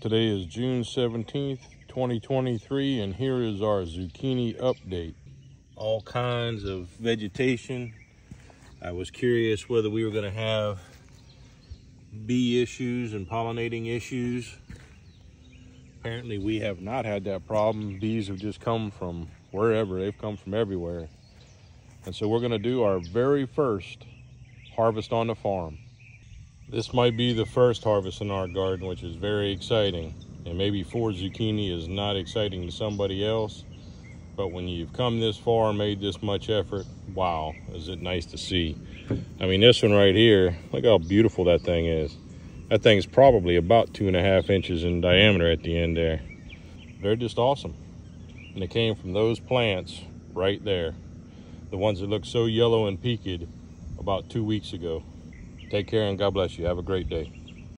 Today is June 17th, 2023, and here is our zucchini update. All kinds of vegetation. I was curious whether we were going to have bee issues and pollinating issues. Apparently we have not had that problem. Bees have just come from wherever. They've come from everywhere. And so we're going to do our very first harvest on the farm. This might be the first harvest in our garden, which is very exciting. And maybe four zucchini is not exciting to somebody else. But when you've come this far, and made this much effort, wow, is it nice to see. I mean, this one right here, look how beautiful that thing is. That thing's probably about two and a half inches in diameter at the end there. They're just awesome. And they came from those plants right there. The ones that look so yellow and peaked about two weeks ago. Take care and God bless you. Have a great day.